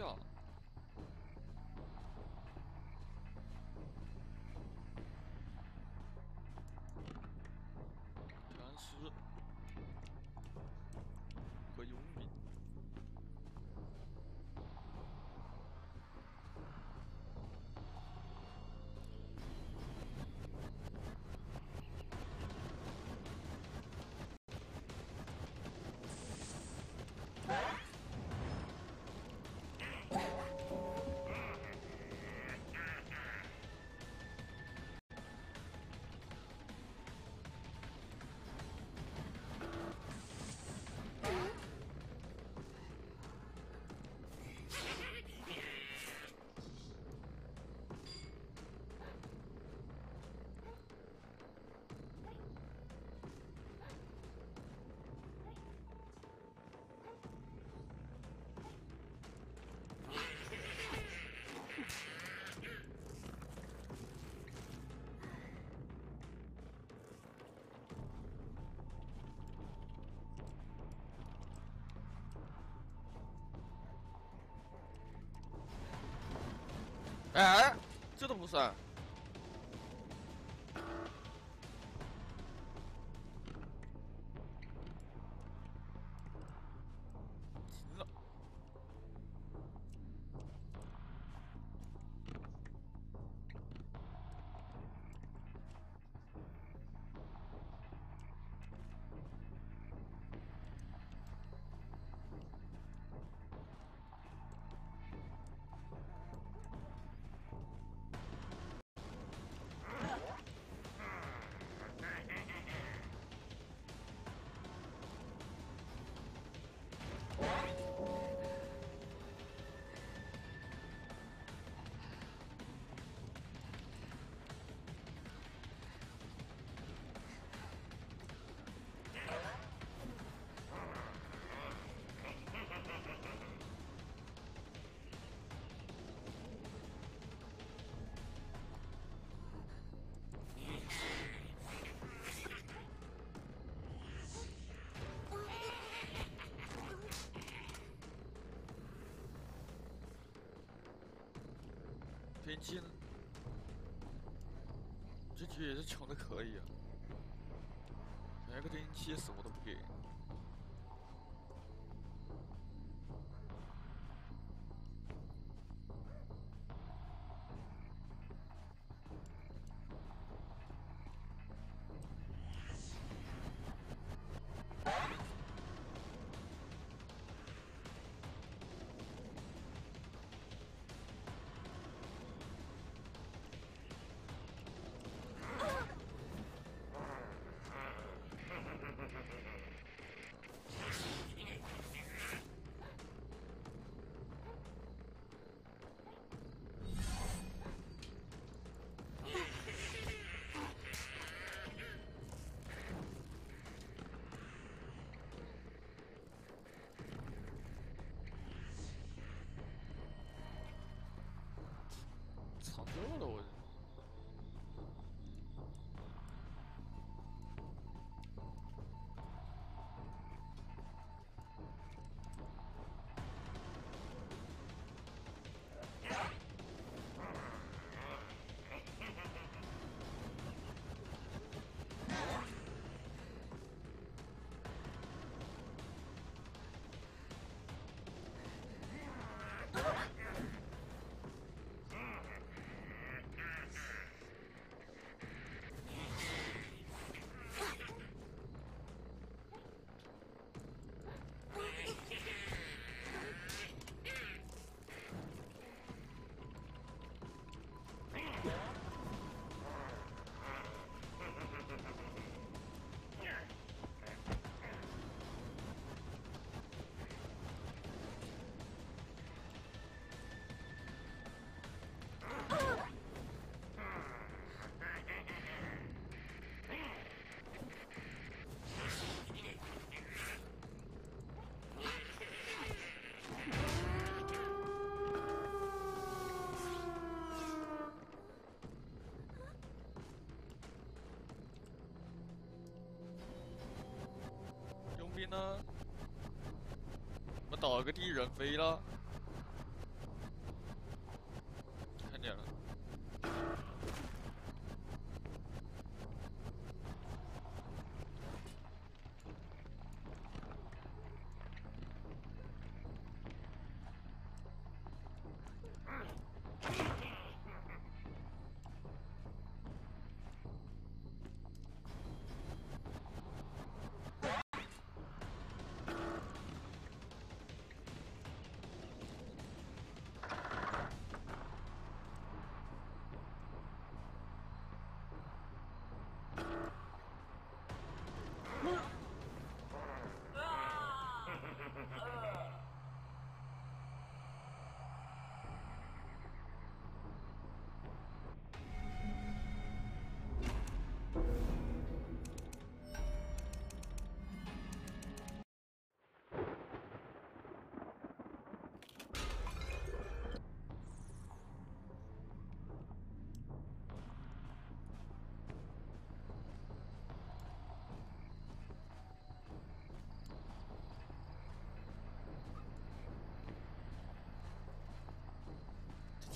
下。哎，这都不算。天气呢？这局也是穷的可以啊，连个天气什么都不给。呢？我们倒个地人飞了。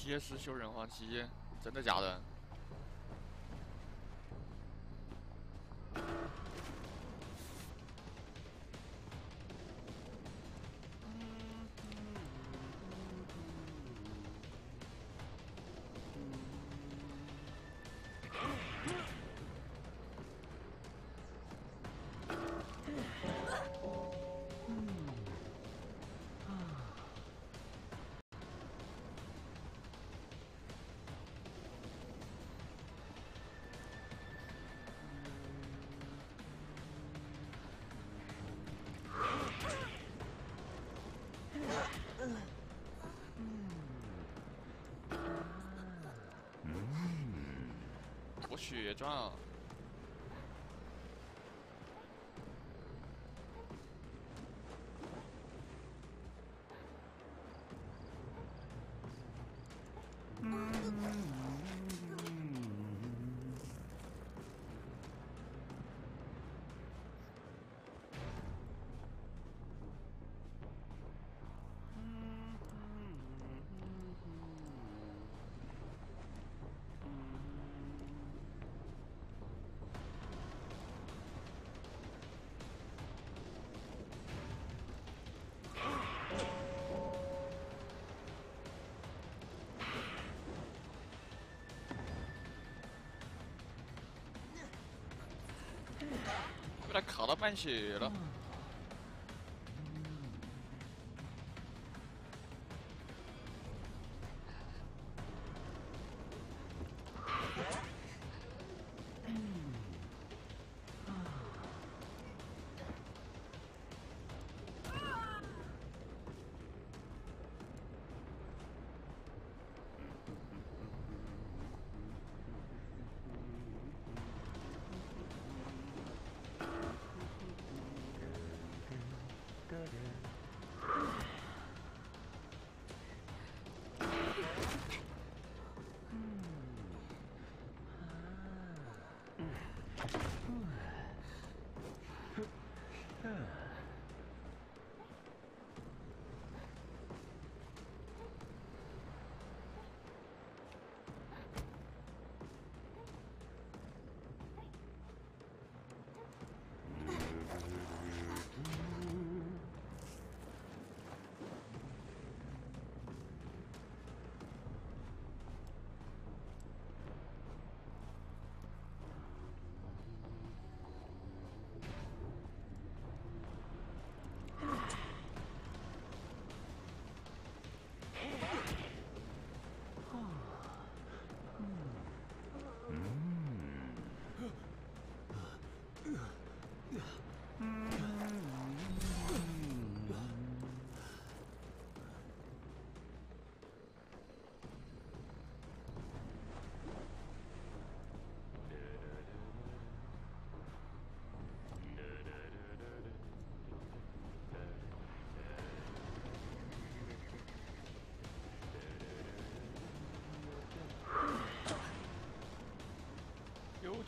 铁石修人皇器，真的假的？血赚啊。被他卡到半血了。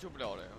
救不了了呀！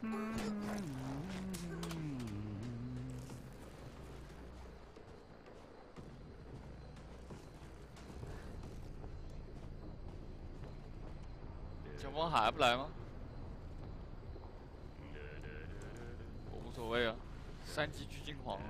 前峰还不来吗？我无所谓啊，三级狙精狂。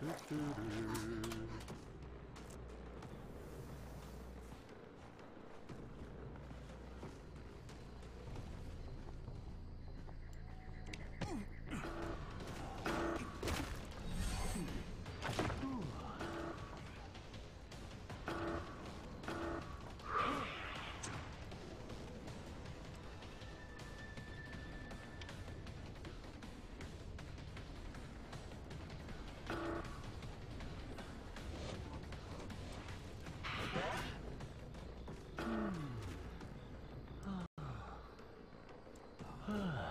捞人 Huh.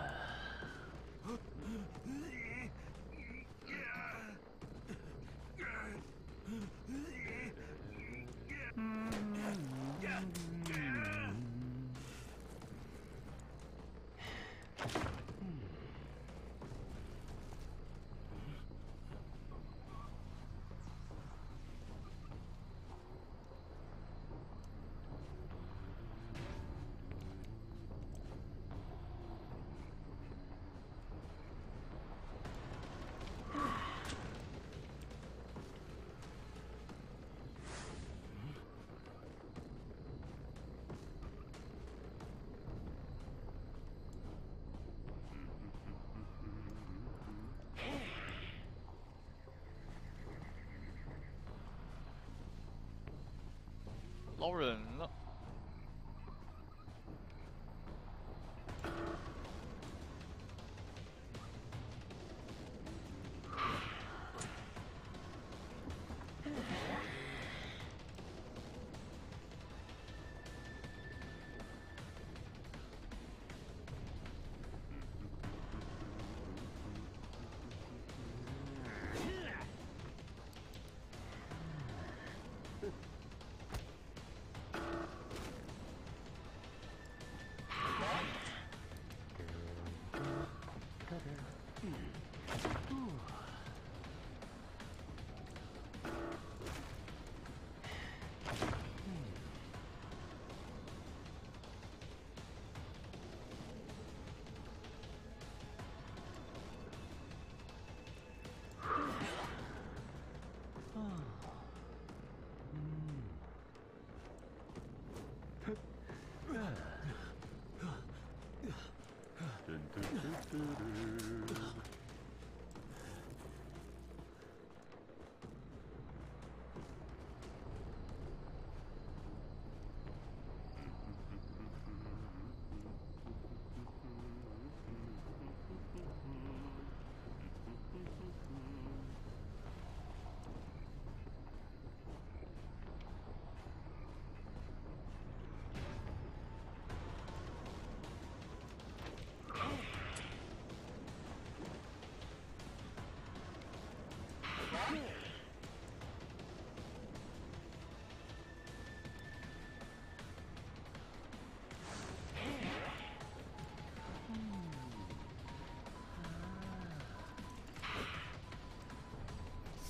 了。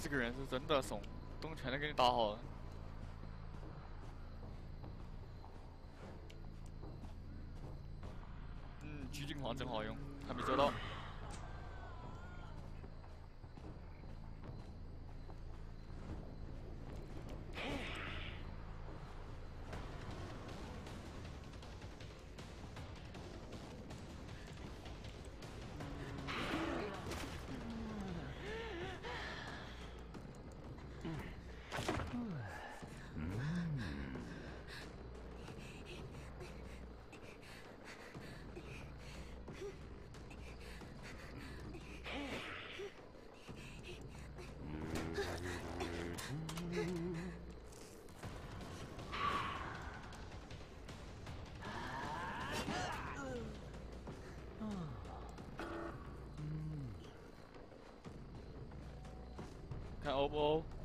这个人是真的怂，东全都给你打好了。嗯，狙击狂真好用，还没做到。看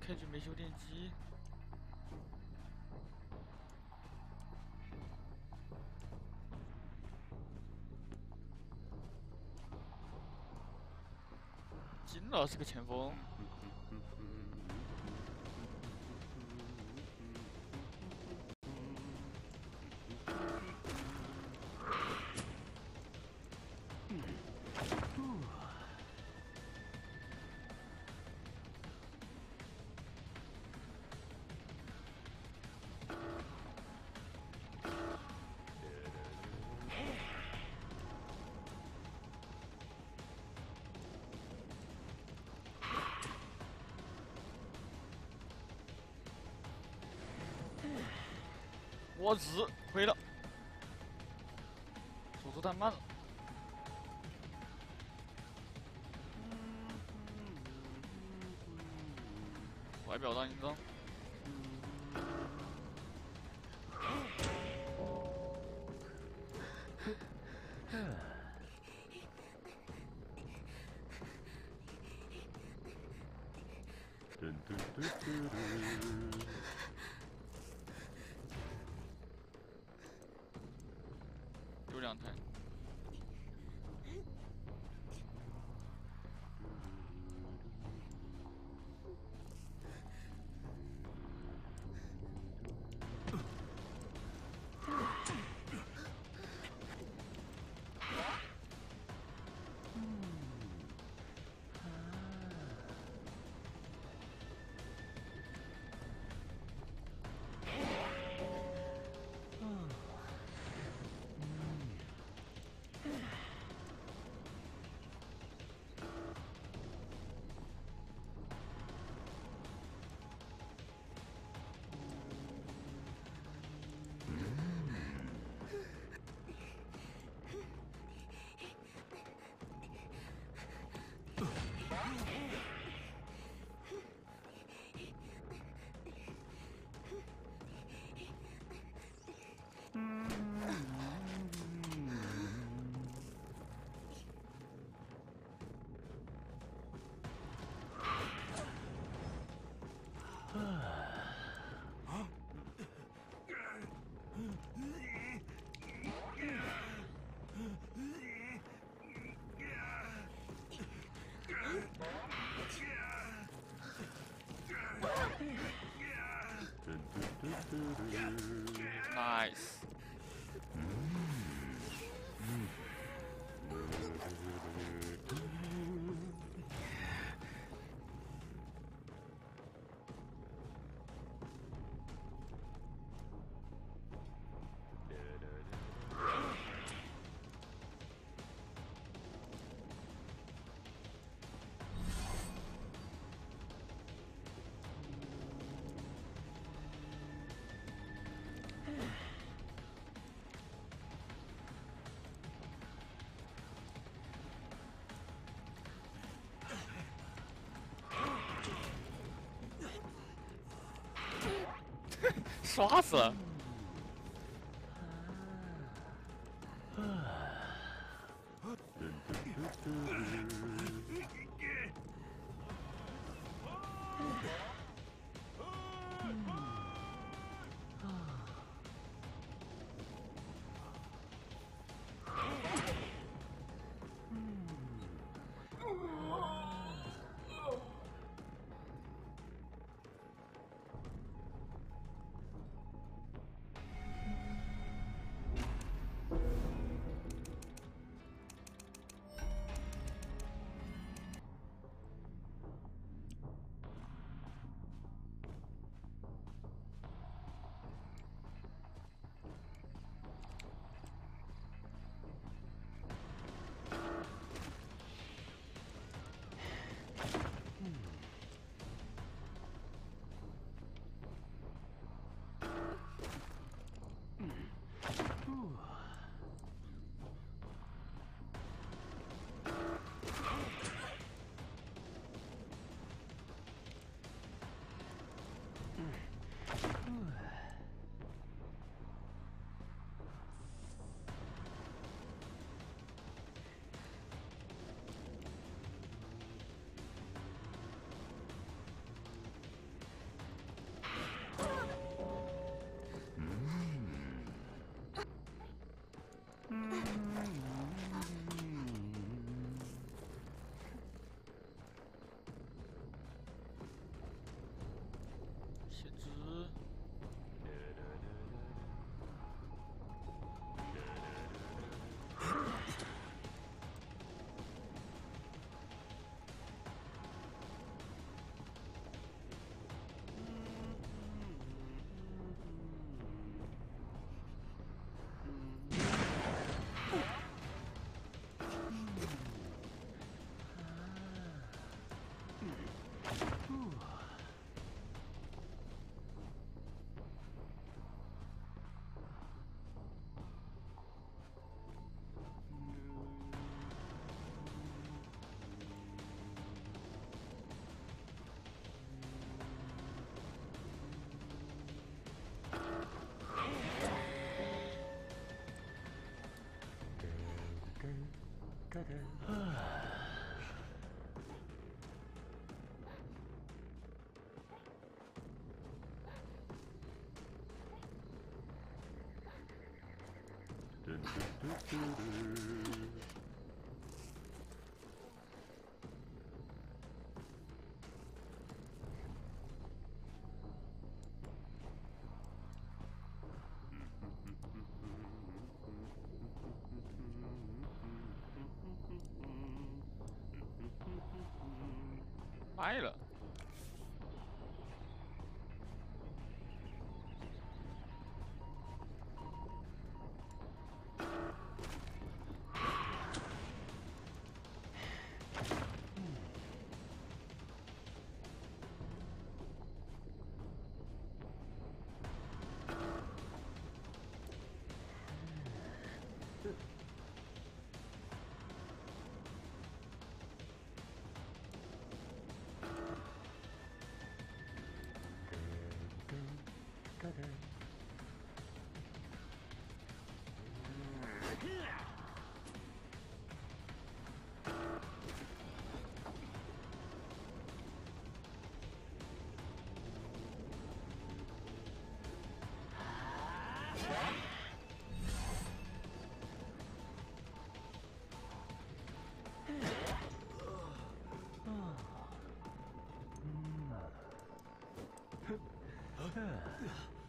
开局没修电机。金老是个前锋。我日，亏了，速度太慢了，怀表当硬装。有两 Nice。刷死了。歪了。放弃了。Huh.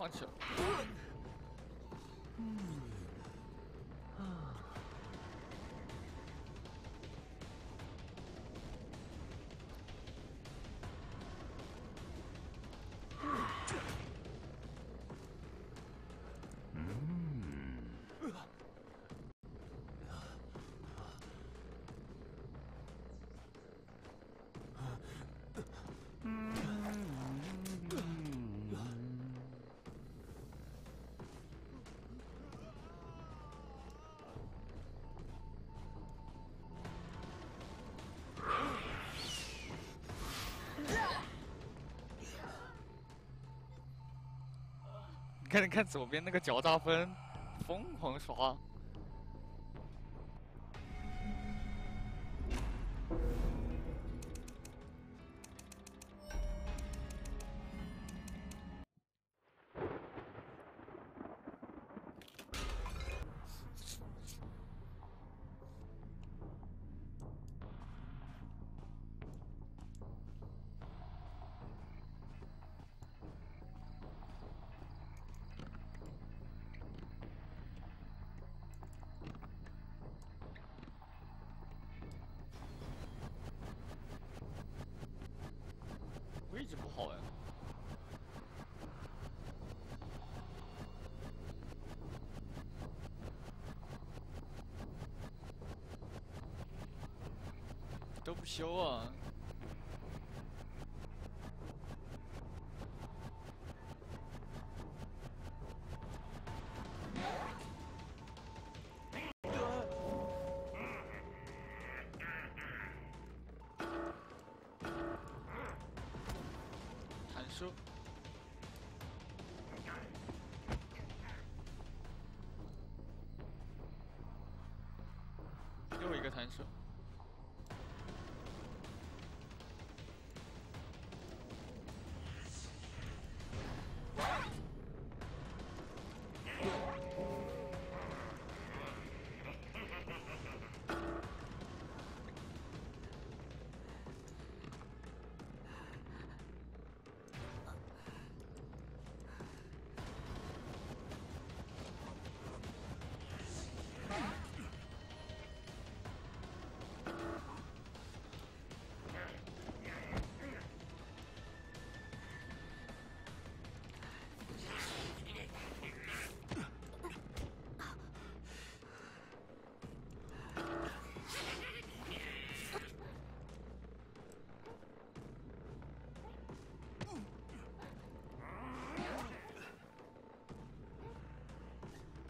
One shot. 看，看左边那个脚大分，疯狂刷。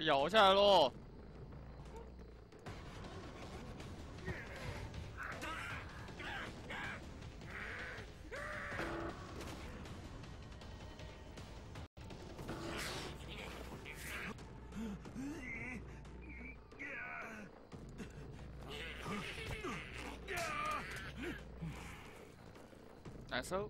被咬下来喽！难受。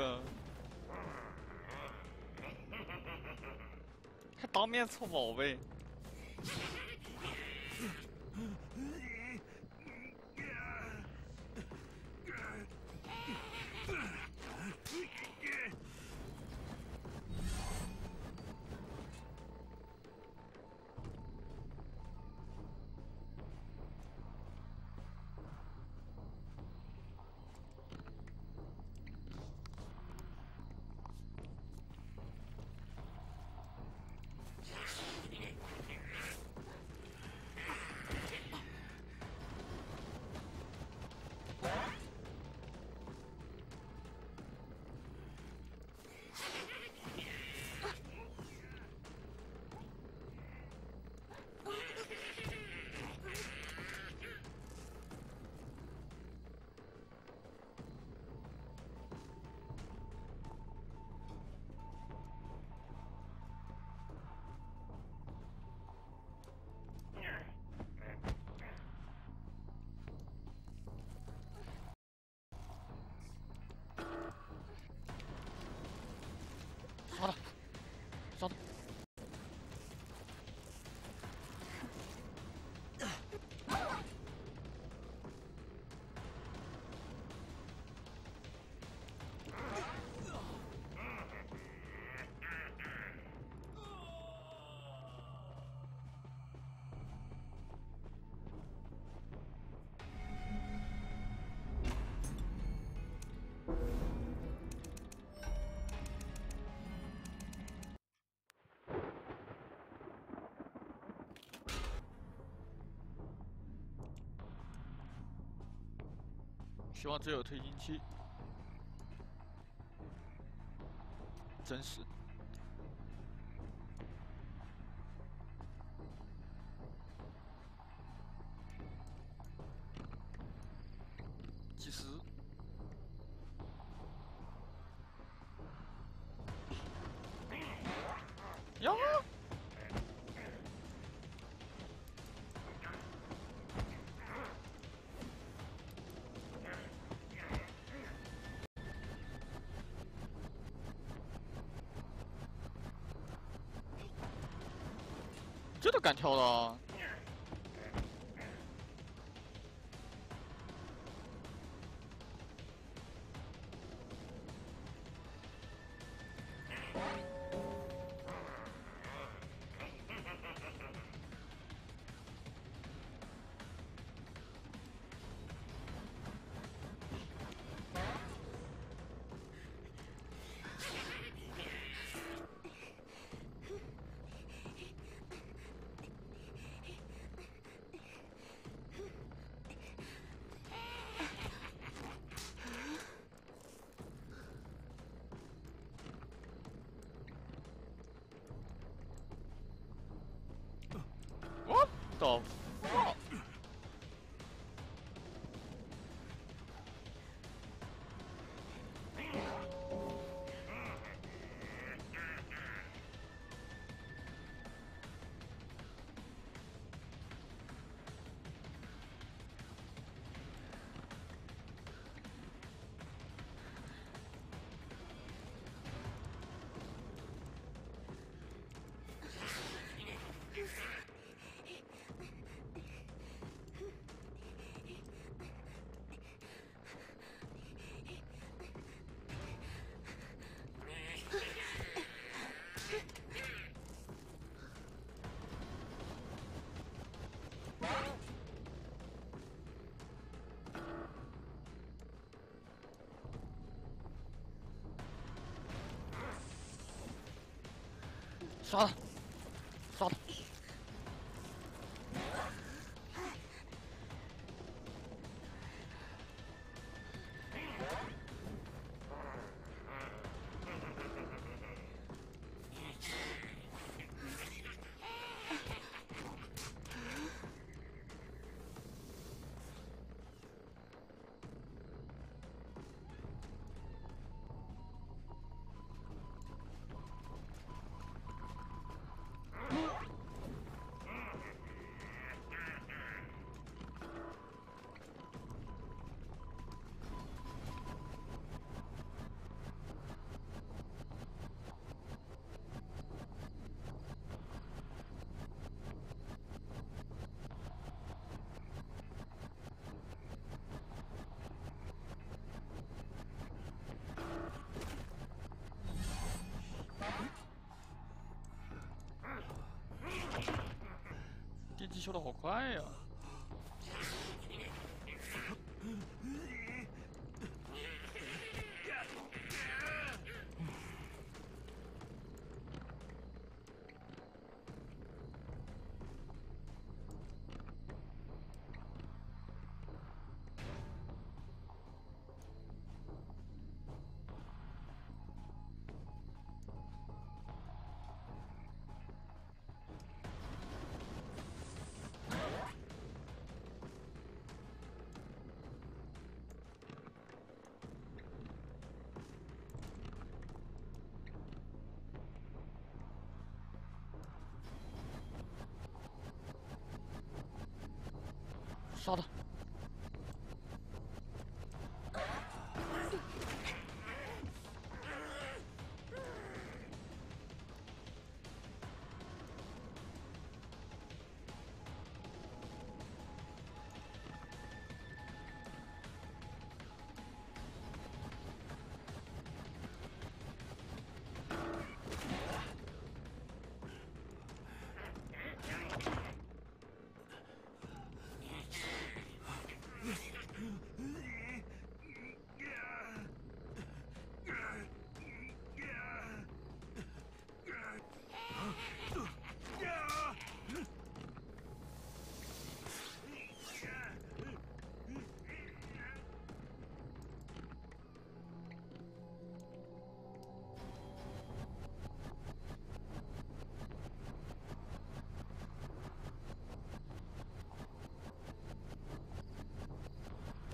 个还当面凑宝贝。希望只有推进器，真实。off. 杀了。修的好快呀！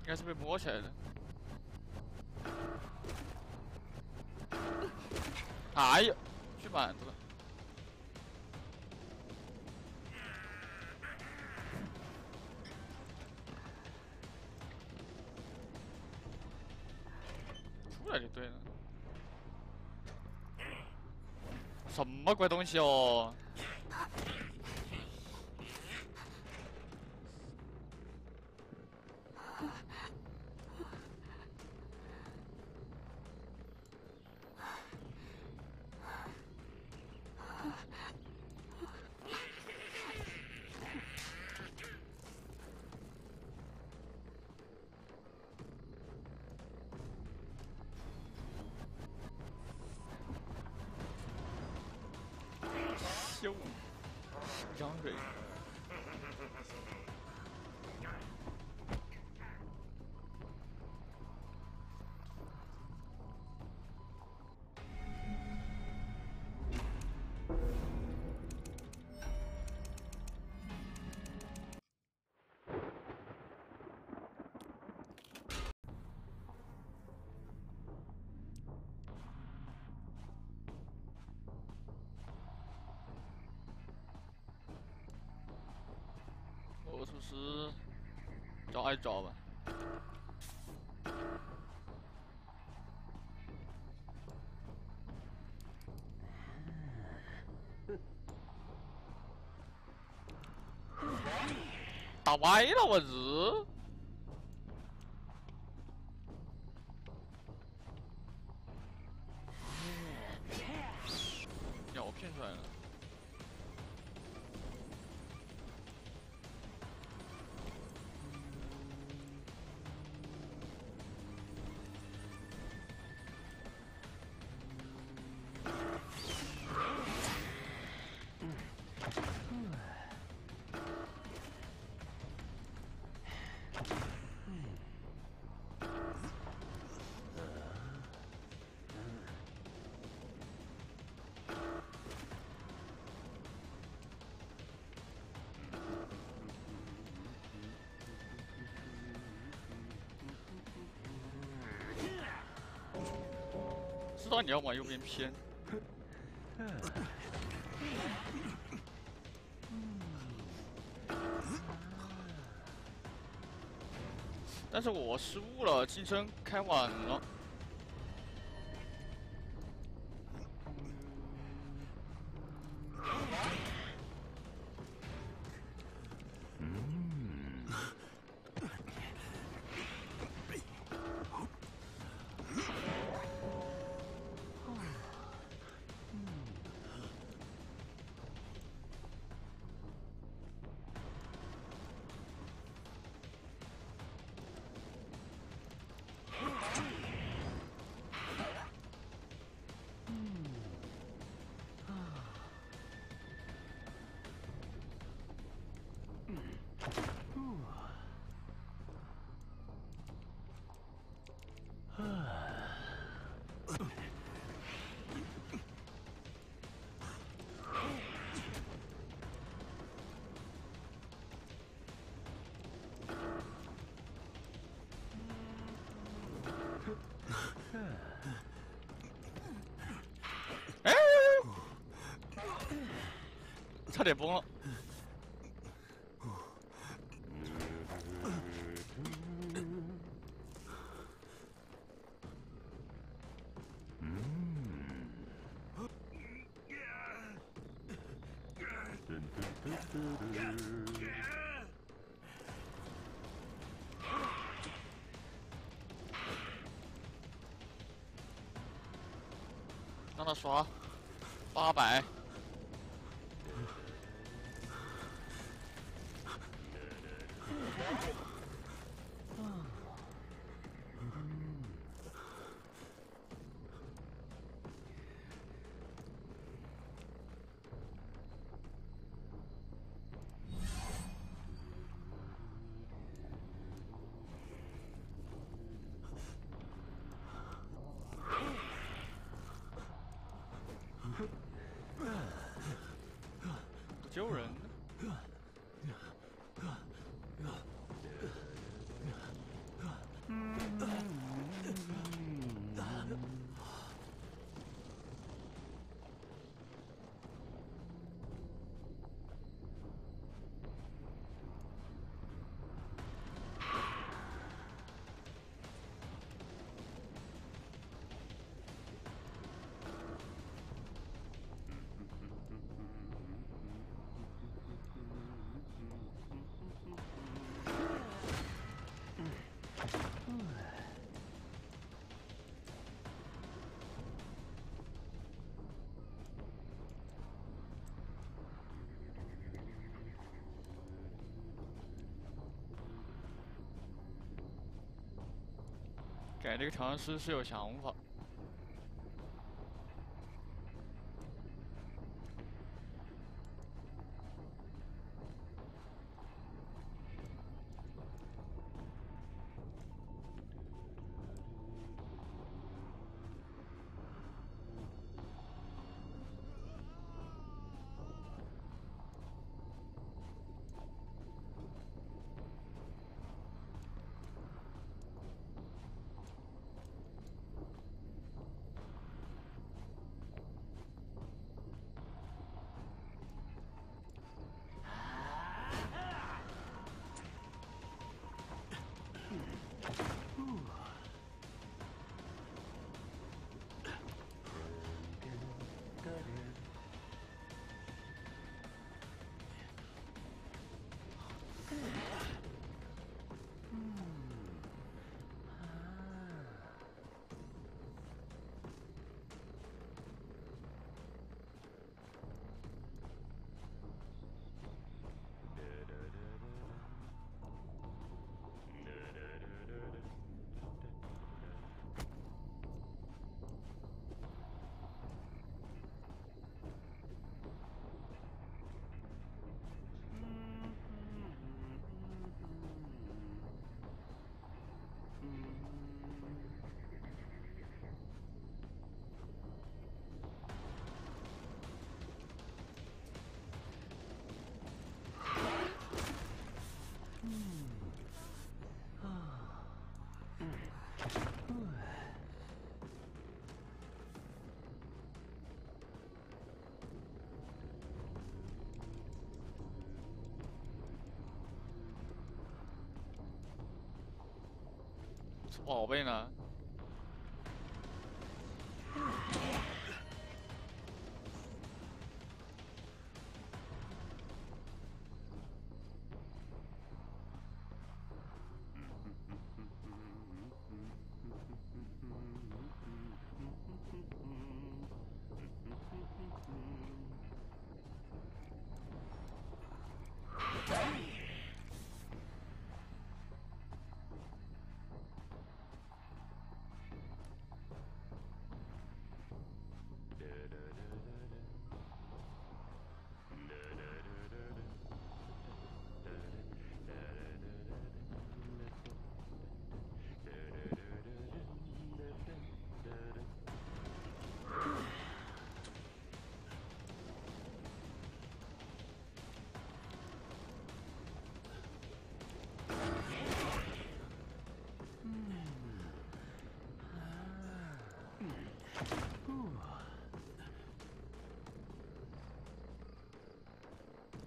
应该是被摸起来的。哎呀，去板子了。出来就对了。什么鬼东西哦？找一找吧。打歪了，我日！道你要往右边偏。但是我失误了，金身开晚了。差点崩了。让他刷八百。盖这个调香师是有想法。宝贝呢？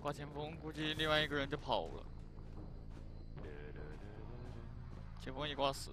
挂前锋，估计另外一个人就跑了。前锋一挂死。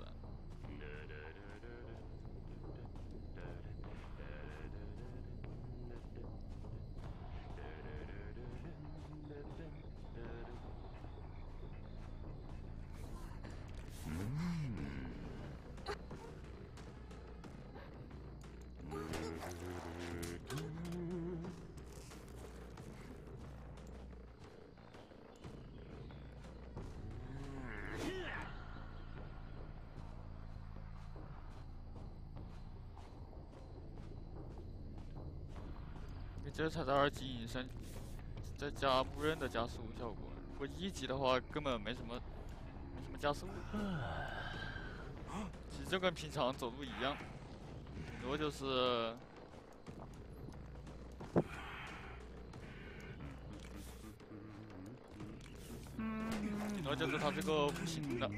这才是二级隐身，再加无人的加速效果。如果一级的话，根本没什么，没什么加速。其实就跟平常走路一样，顶多就是，顶多就是它这个不行的。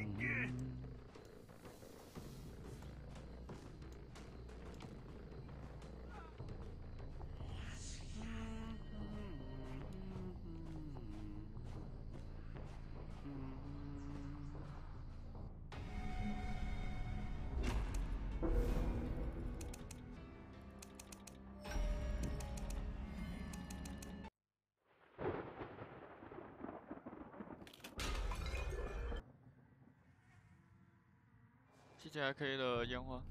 提前还可以的烟花。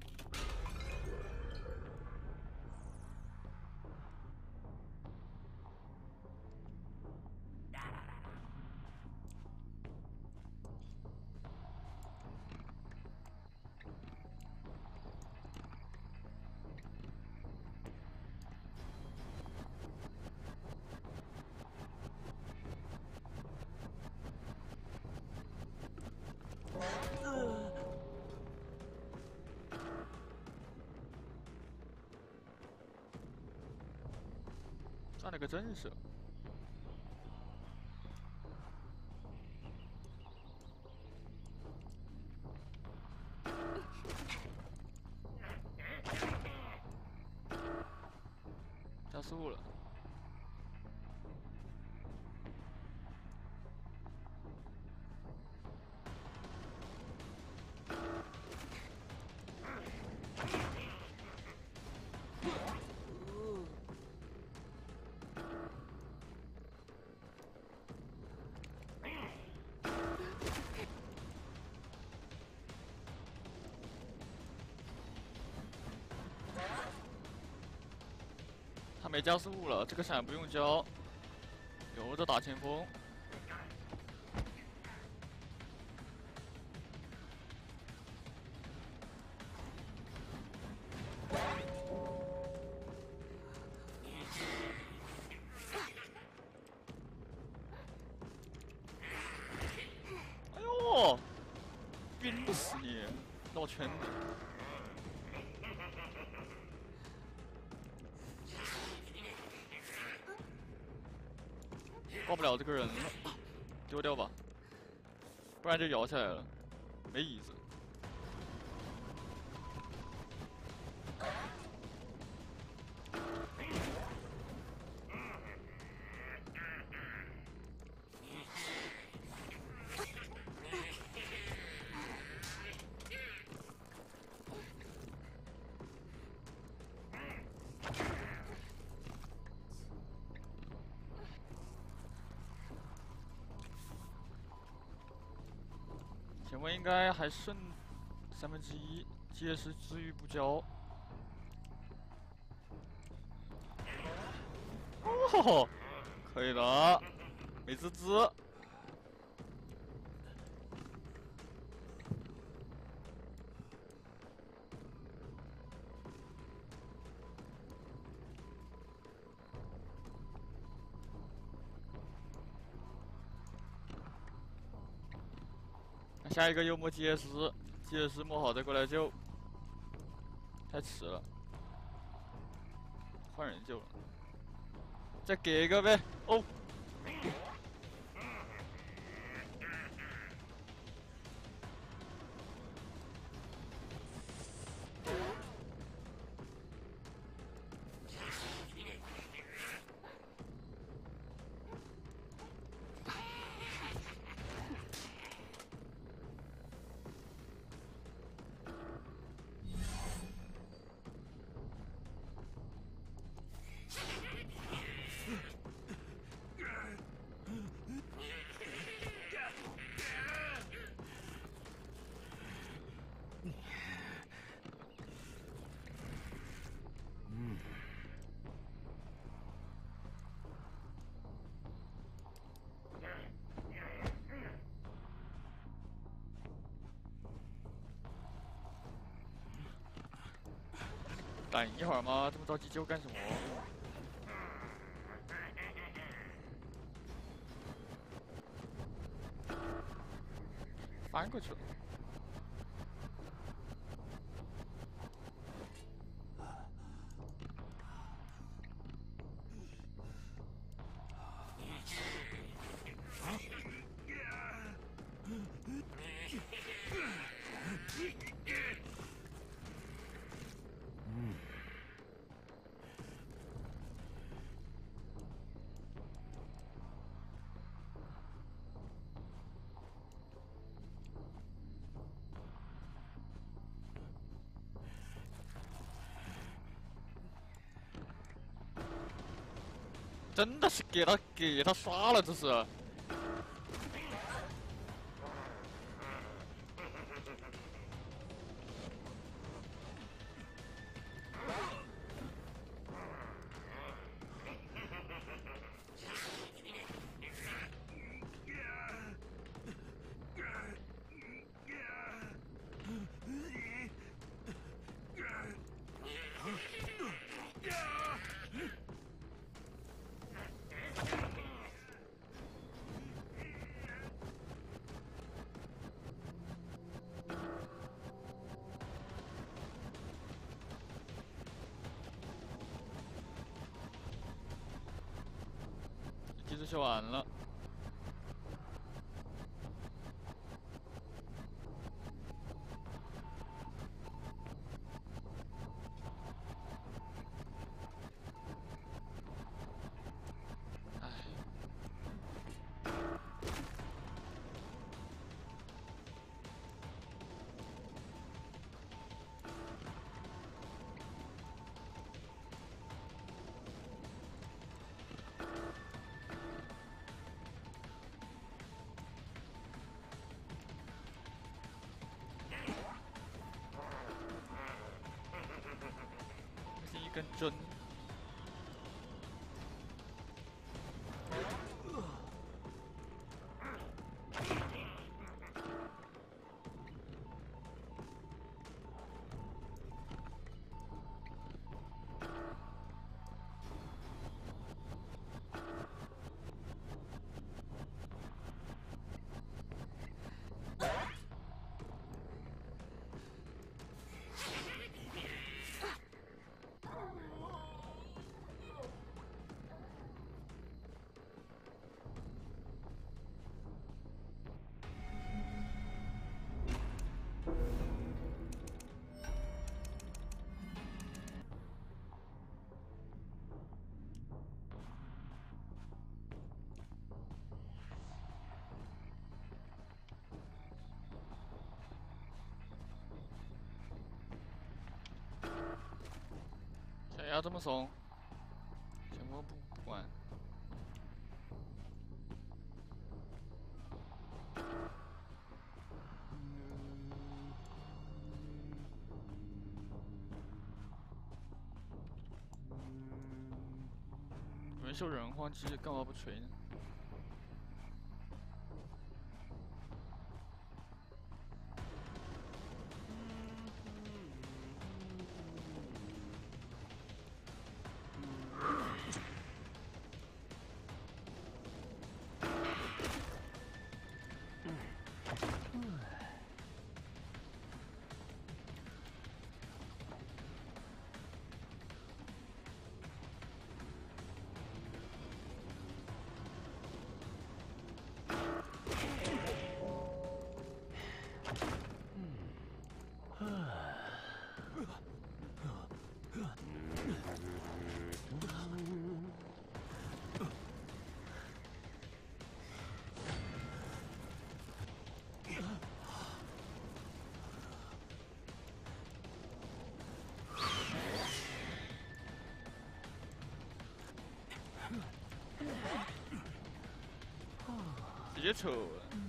这个真是。没加速了，这个闪不用交，留着打前锋。哎呦，晕死你，绕圈不了这个人了，丢掉吧，不然就摇下来了，没椅子。我们应该还剩三分之一，届时治愈不交。哦，可以的，美滋滋。下一个幽默 GS，GS 摸好再过来救，太迟了，换人救了，再给一个呗，哦。一会儿吗？这么着急救干什么？真的是给他给他刷了，这是。这就完了。跟针。不要这么怂？什么不不管？人秀人慌机，干嘛不锤呢？直接抽。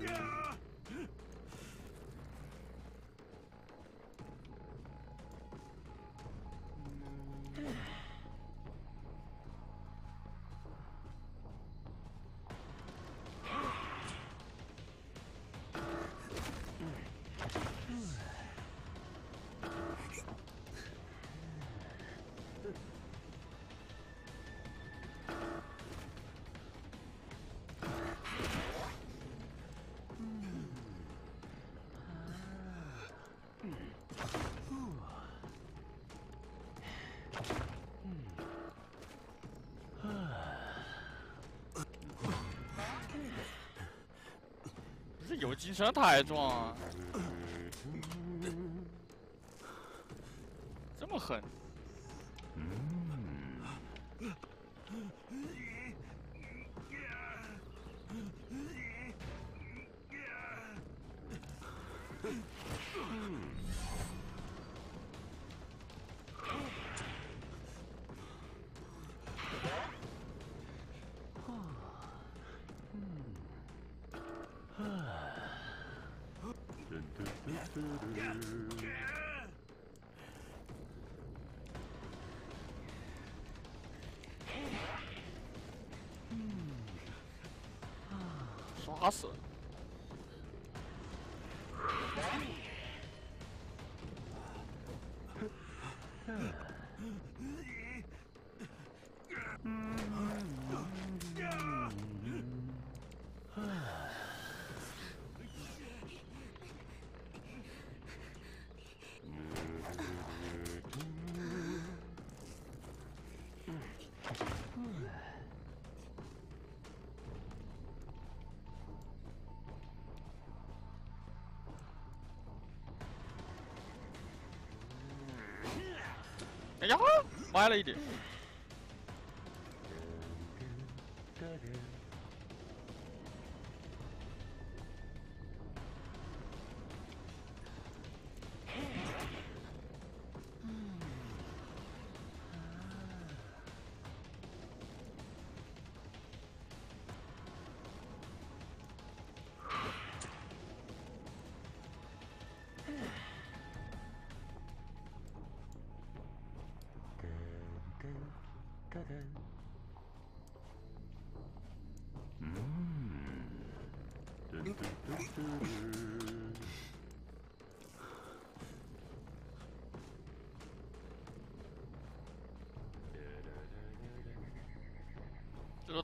Yeah! 这有机车太壮，这么狠。打死！呀，歪了一点。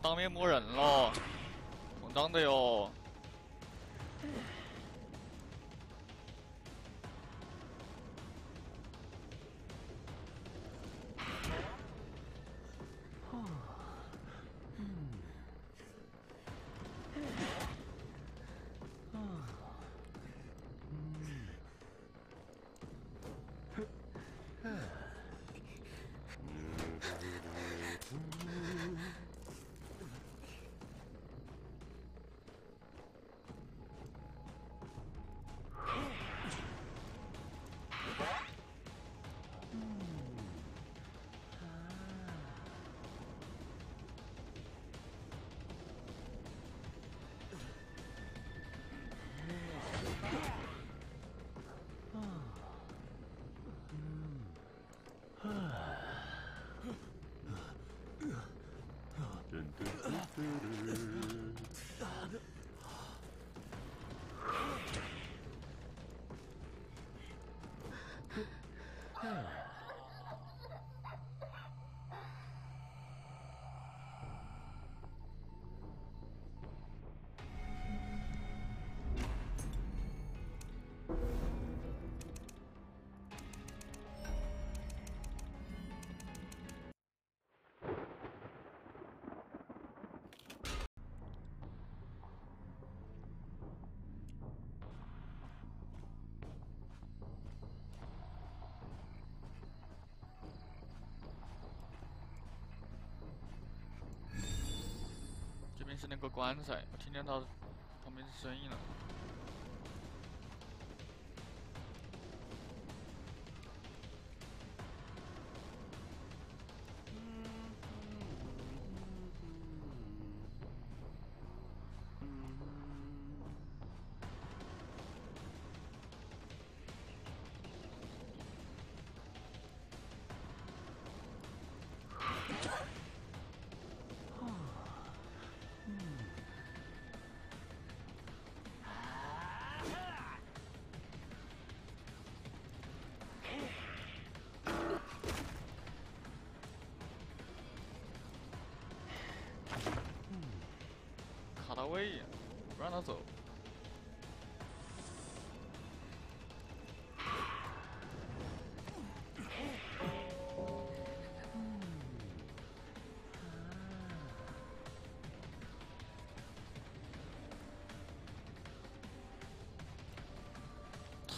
当面摸人了，膨胀的哟。是那个棺材，我听见他旁边的声音了。到位，不让他走。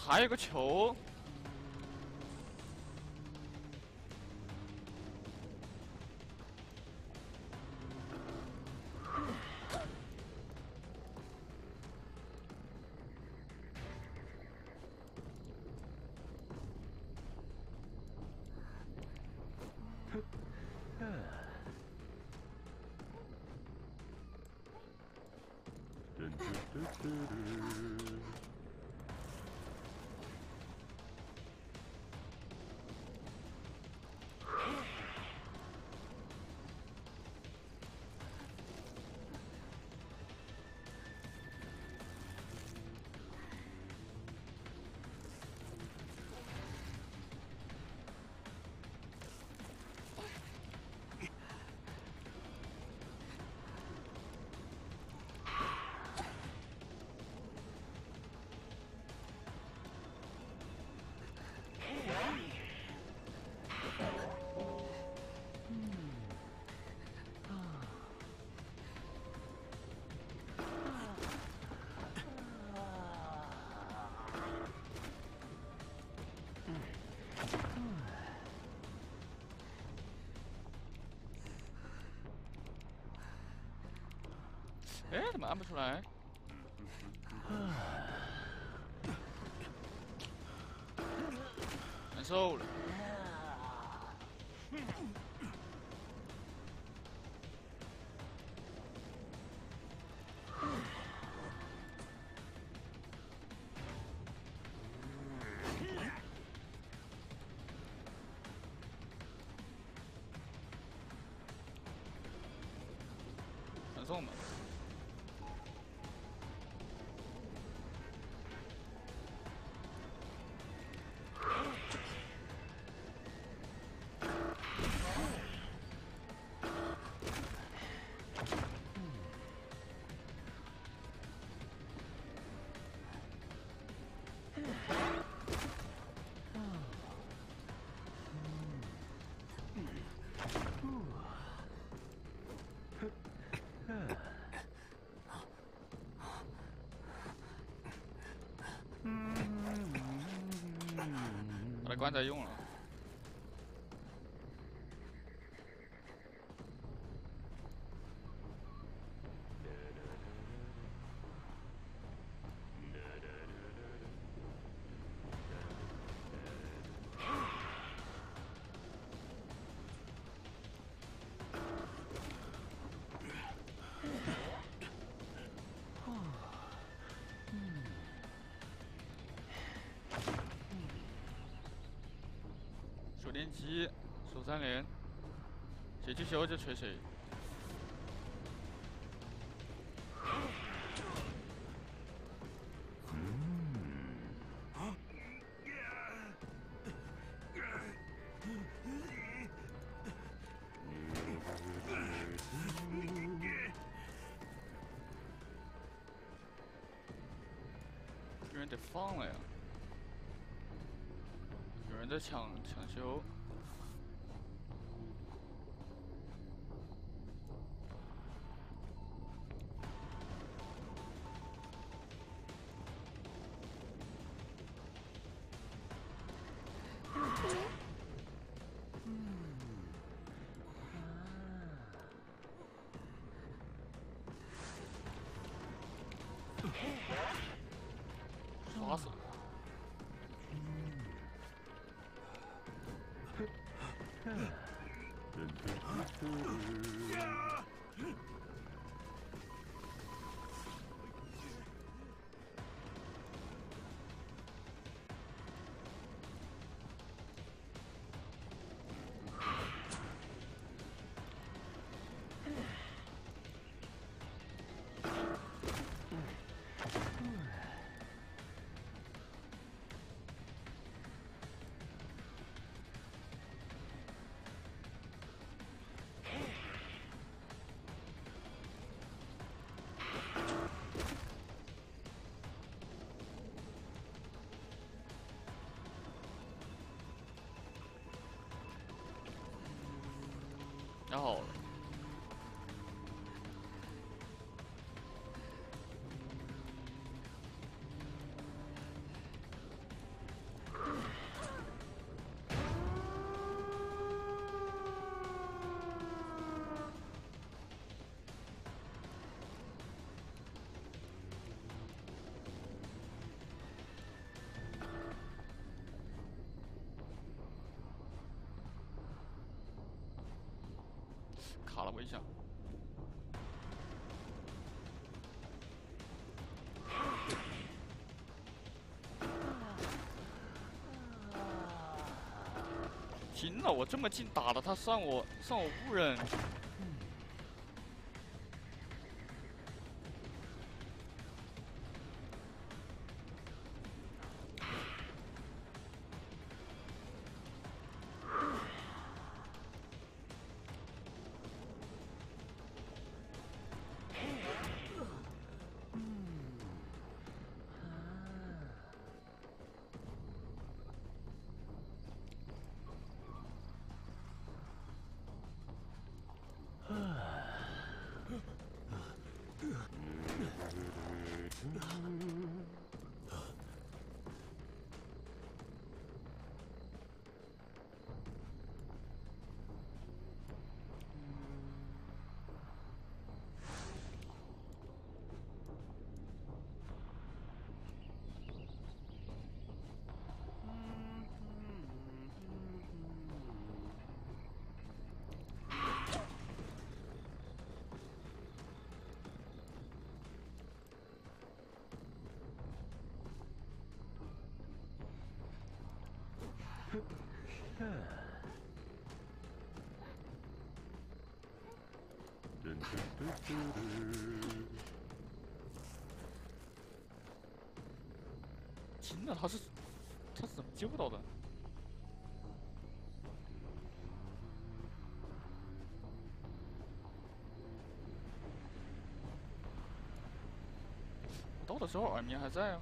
还有个球。Mm-hmm. 哎，怎么按不出来？难受了。关着用了。手电机，手三连，谁去修就锤谁。然行了，我这么近打了他，算我算我误认。那，他是他是怎么接不到的？到的时候耳鸣还在啊。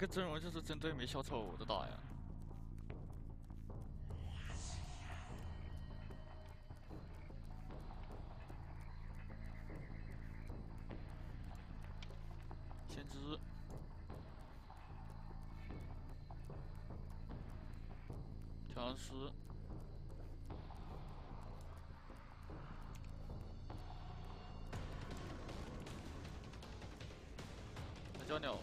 个阵容就是针对没小丑的打呀。先知，调香师，那叫鸟。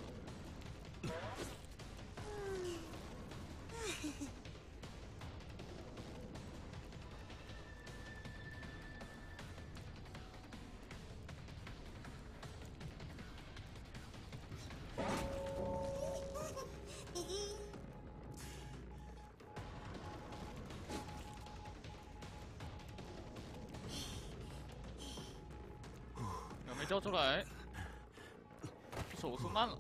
交出来？手速慢了。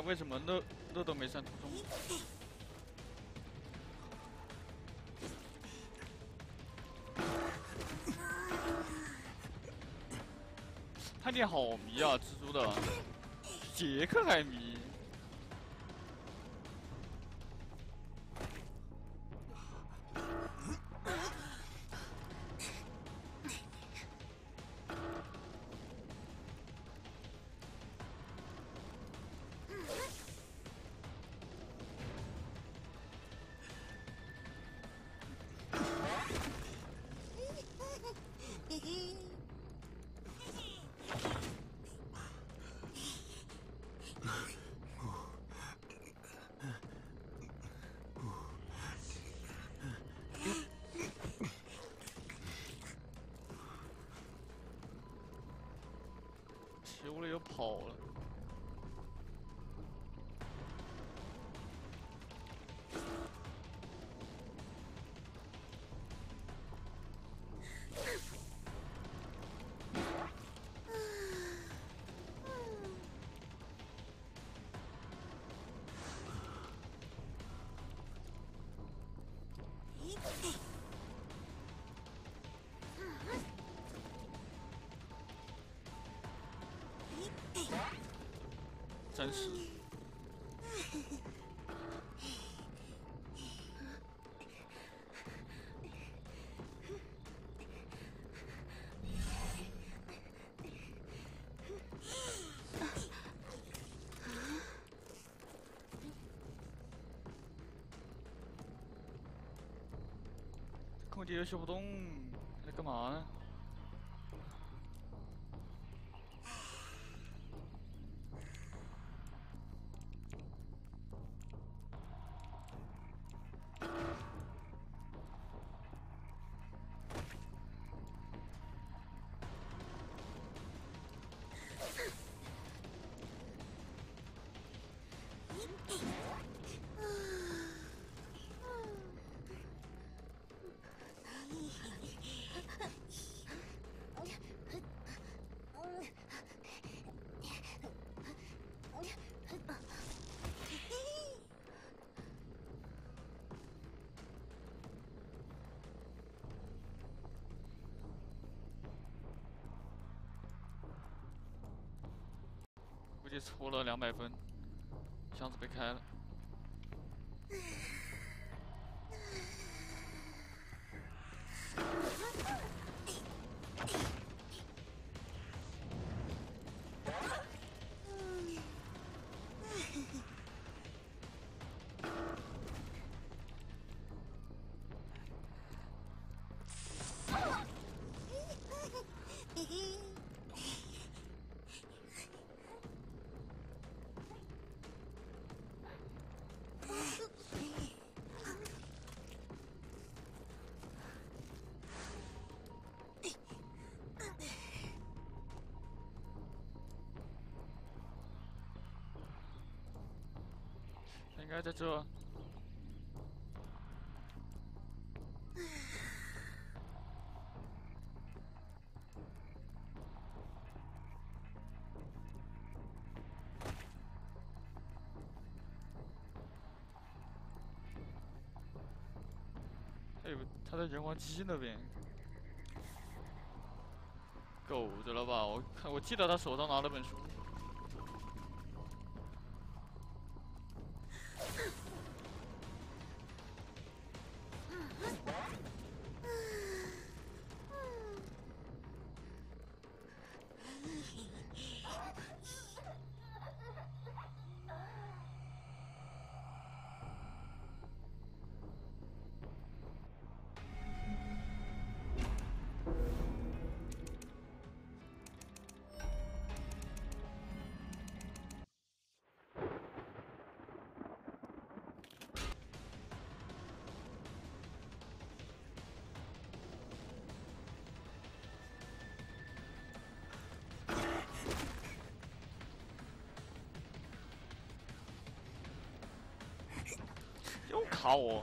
为什么乐乐都没上图中？他脸好迷啊，蜘蛛的，杰克还迷。真是。空姐又修不动，在干嘛呢？被戳了两百分，箱子被开了。应该在这。还有他在人王机那边，够着了吧？我看我记得他手上拿了本书。我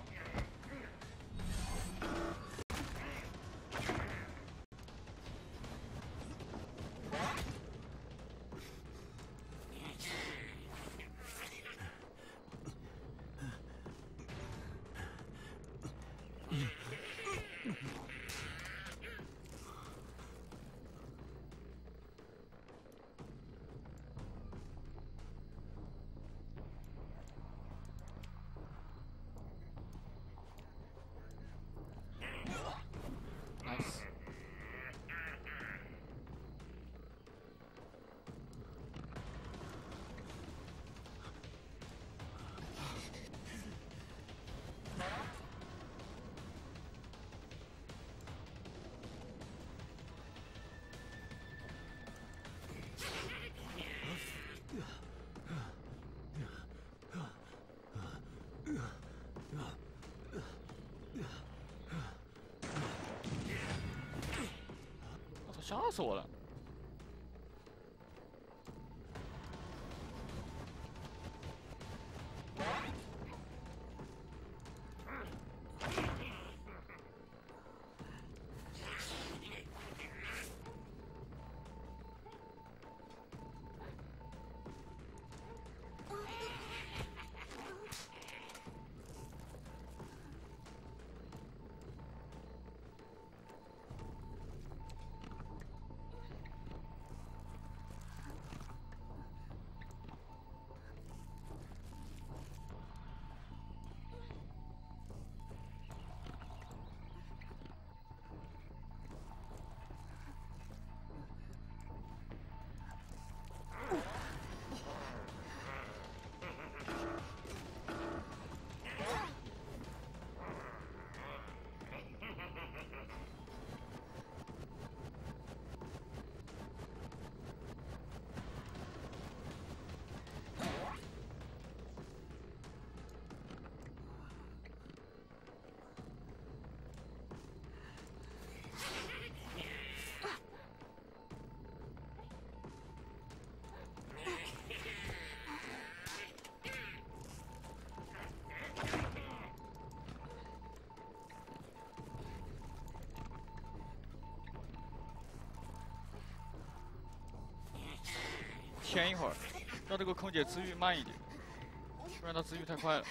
吓死我了。添一会儿，让这个空姐治愈慢一点，不然她治愈太快了。